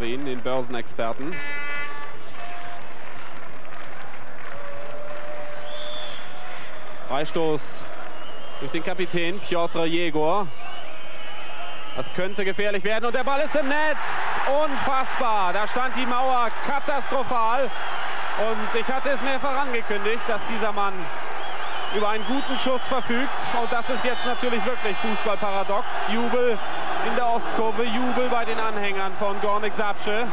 wir ihn, den Börsenexperten. Freistoß durch den Kapitän Piotr Jegor. Das könnte gefährlich werden und der Ball ist im Netz. Unfassbar. Da stand die Mauer katastrophal. Und ich hatte es mehrfach angekündigt, dass dieser Mann über einen guten Schuss verfügt. Und das ist jetzt natürlich wirklich Fußballparadox. Jubel in der Ostkurve, Jubel bei den Anhängern von Gornik Sapsche.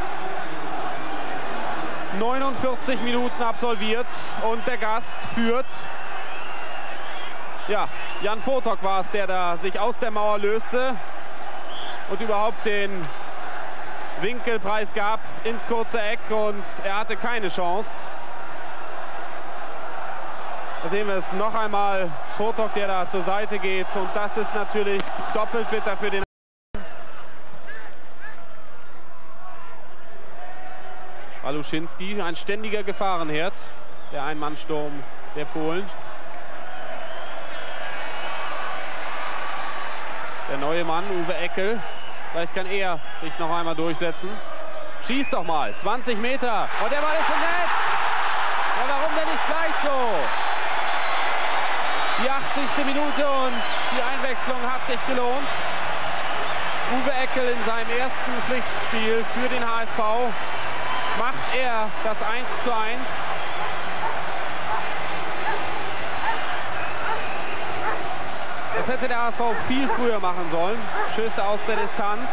49 Minuten absolviert und der Gast führt. Ja, Jan Fotok war es, der da sich aus der Mauer löste und überhaupt den Winkelpreis gab ins kurze Eck und er hatte keine Chance. Da sehen wir es noch einmal. Fotok, der da zur Seite geht. Und das ist natürlich doppelt bitter für den. Waluschinski, ein ständiger Gefahrenherd. Der Einmannsturm der Polen. Der neue Mann, Uwe Eckel. Vielleicht kann er sich noch einmal durchsetzen. Schießt doch mal. 20 Meter. Und der Ball ist im Netz. Ja, warum denn nicht gleich so? Die 80. Minute und die Einwechslung hat sich gelohnt. Uwe Eckel in seinem ersten Pflichtspiel für den HSV macht er das 1 zu 1. Das hätte der HSV viel früher machen sollen. Schüsse aus der Distanz.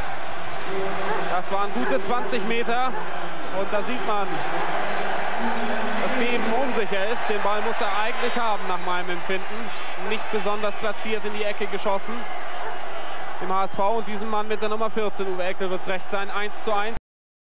Das waren gute 20 Meter. Und da sieht man, Beben unsicher ist. Den Ball muss er eigentlich haben, nach meinem Empfinden. Nicht besonders platziert in die Ecke geschossen. Im HSV und diesem Mann mit der Nummer 14, Uwe Eckel, wird es recht sein. 1 zu 1.